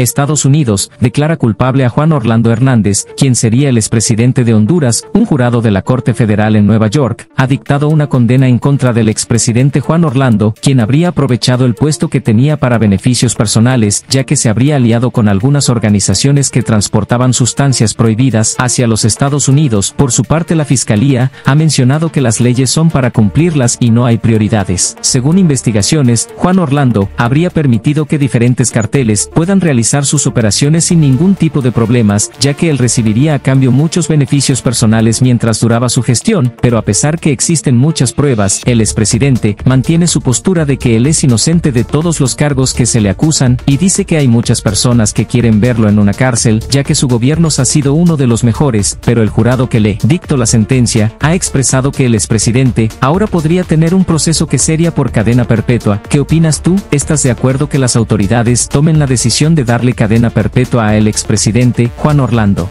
Estados Unidos, declara culpable a Juan Orlando Hernández, quien sería el expresidente de Honduras, un jurado de la Corte Federal en Nueva York, ha dictado una condena en contra del expresidente Juan Orlando, quien habría aprovechado el puesto que tenía para beneficios personales, ya que se habría aliado con algunas organizaciones que transportaban sustancias prohibidas hacia los Estados Unidos. Por su parte la Fiscalía, ha mencionado que las leyes son para cumplirlas y no hay prioridades. Según investigaciones, Juan Orlando habría permitido que diferentes carteles puedan realizar sus operaciones sin ningún tipo de problemas, ya que él recibiría a cambio muchos beneficios personales mientras duraba su gestión, pero a pesar que existen muchas pruebas, el expresidente mantiene su postura de que él es inocente de todos los cargos que se le acusan, y dice que hay muchas personas que quieren verlo en una cárcel, ya que su gobierno ha sido uno de los mejores, pero el jurado que le dictó la sentencia, ha expresado que el expresidente ahora podría tener un proceso que sería por cadena perpetua. ¿Qué opinas tú? ¿Estás de acuerdo que las autoridades tomen la decisión de darle cadena perpetua a el expresidente Juan Orlando?